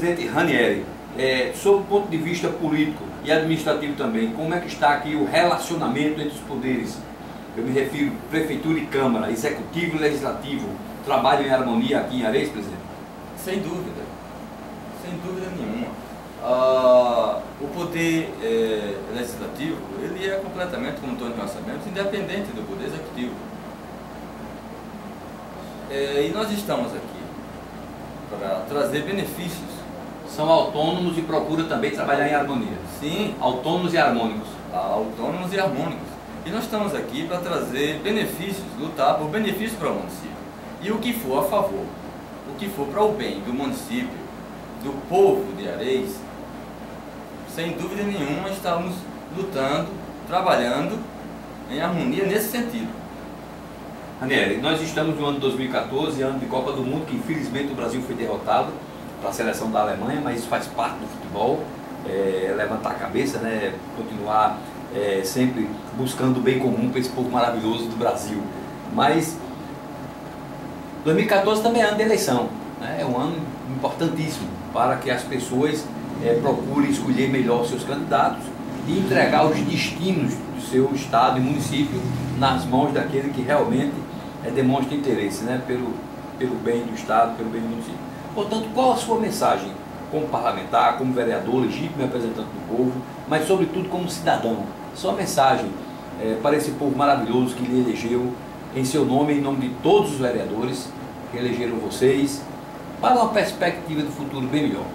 Presidente Ranieri, é, sob o ponto de vista político e administrativo também, como é que está aqui o relacionamento entre os poderes? Eu me refiro Prefeitura e Câmara, Executivo e Legislativo, trabalham em harmonia aqui em Areia, presidente? Sem dúvida, sem dúvida nenhuma. Ah, o poder é, legislativo, ele é completamente, como todos nós sabemos, independente do poder executivo. É, e nós estamos aqui para trazer benefícios. São autônomos e procuram também trabalhar em harmonia. Sim, Autônomos e harmônicos. autônomos e harmônicos. E nós estamos aqui para trazer benefícios, lutar por benefícios para o município. E o que for a favor, o que for para o bem do município, do povo de Areis, sem dúvida nenhuma estamos lutando, trabalhando em harmonia nesse sentido. Ranieri, nós estamos no ano 2014, ano de Copa do Mundo, que infelizmente o Brasil foi derrotado para a seleção da Alemanha, mas isso faz parte do futebol, é, levantar a cabeça, né, continuar é, sempre buscando o bem comum para esse povo maravilhoso do Brasil. Mas 2014 também é ano de eleição, né, é um ano importantíssimo para que as pessoas é, procurem escolher melhor seus candidatos e entregar os destinos do seu estado e município nas mãos daquele que realmente é, demonstra interesse né, pelo, pelo bem do estado, pelo bem do município. Portanto, qual a sua mensagem como parlamentar, como vereador, legítimo representante do povo, mas sobretudo como cidadão? Sua mensagem é, para esse povo maravilhoso que lhe elegeu em seu nome, em nome de todos os vereadores que elegeram vocês, para uma perspectiva do futuro bem melhor.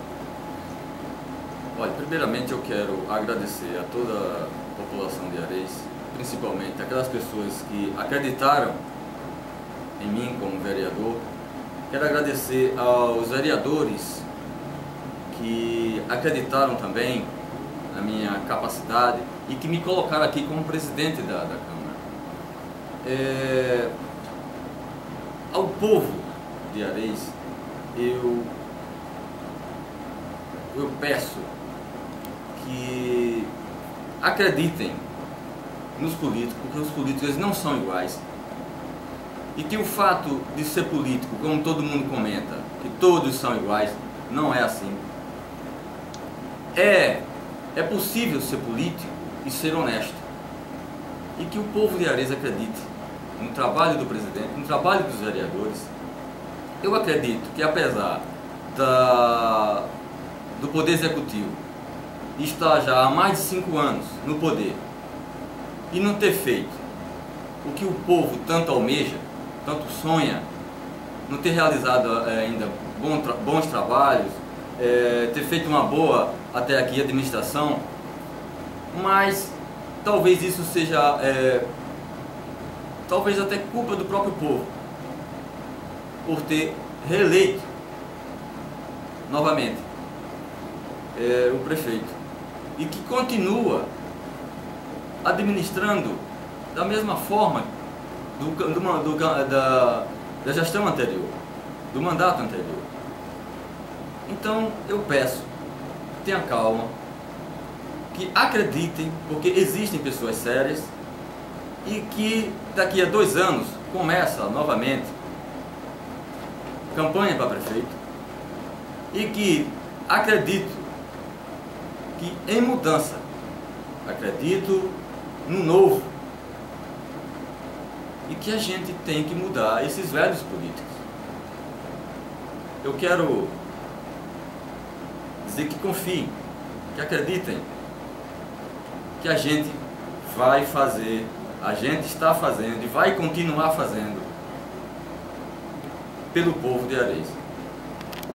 Olha, primeiramente eu quero agradecer a toda a população de Areis, principalmente aquelas pessoas que acreditaram em mim como vereador. Quero agradecer aos vereadores que acreditaram também na minha capacidade e que me colocaram aqui como presidente da, da Câmara. É, ao povo de Areis, eu, eu peço que acreditem nos políticos, porque os políticos não são iguais. E que o fato de ser político, como todo mundo comenta, que todos são iguais, não é assim. É, é possível ser político e ser honesto. E que o povo de Ares acredite no trabalho do presidente, no trabalho dos vereadores. Eu acredito que apesar da, do poder executivo está já há mais de cinco anos no poder e não ter feito o que o povo tanto almeja, tanto sonha, não ter realizado é, ainda bons trabalhos, é, ter feito uma boa até aqui administração, mas talvez isso seja é, talvez até culpa do próprio povo por ter reeleito novamente é, o prefeito. E que continua administrando da mesma forma do, do, do, da, da gestão anterior, do mandato anterior. Então eu peço, tenha calma, que acreditem, porque existem pessoas sérias e que daqui a dois anos começa novamente campanha para prefeito e que acredito que em mudança. Acredito no novo. E que a gente tem que mudar esses velhos políticos. Eu quero dizer que confiem, que acreditem que a gente vai fazer, a gente está fazendo e vai continuar fazendo pelo povo de Areia.